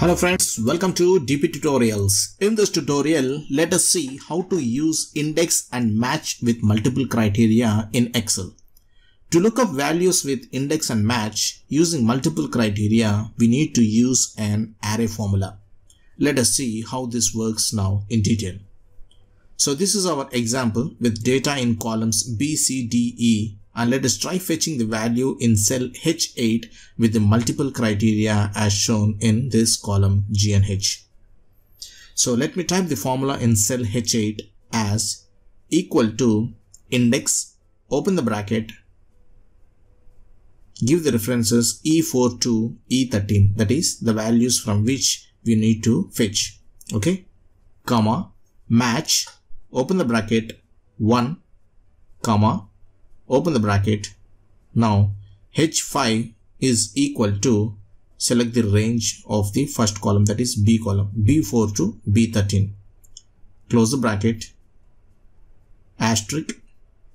Hello friends, welcome to DP Tutorials. In this tutorial, let us see how to use index and match with multiple criteria in Excel. To look up values with index and match using multiple criteria, we need to use an array formula. Let us see how this works now in detail. So this is our example with data in columns B, C, D, E and let us try fetching the value in cell H8 with the multiple criteria as shown in this column G and H. So let me type the formula in cell H8 as equal to index, open the bracket, give the references E4 to E13 that is the values from which we need to fetch okay comma match open the bracket 1 comma open the bracket. Now h5 is equal to select the range of the first column that is b column b4 to b13 close the bracket. Asterisk.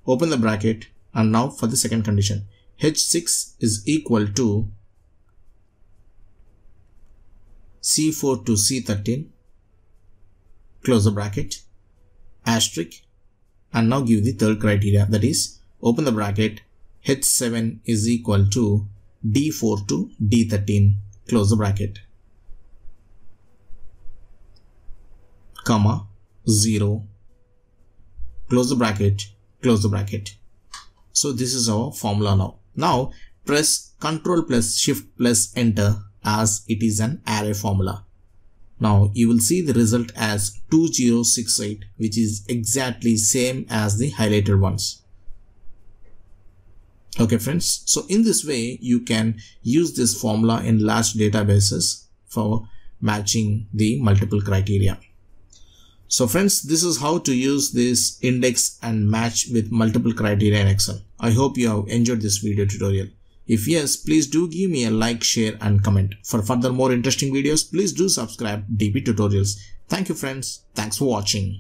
Open the bracket. And now for the second condition. h6 is equal to c4 to c13 close the bracket. Asterisk. And now give the third criteria that is open the bracket. H7 is equal to d4 to d13 close the bracket. Comma 0 close the bracket. Close the bracket. So this is our formula now. Now press Ctrl plus Shift plus Enter as it is an array formula. Now you will see the result as 2068 which is exactly same as the highlighted ones. Okay friends, so in this way you can use this formula in large databases for matching the multiple criteria. So friends, this is how to use this index and match with multiple criteria in Excel. I hope you have enjoyed this video tutorial. If yes, please do give me a like, share and comment. For further more interesting videos, please do subscribe DP Tutorials. Thank you friends. Thanks for watching.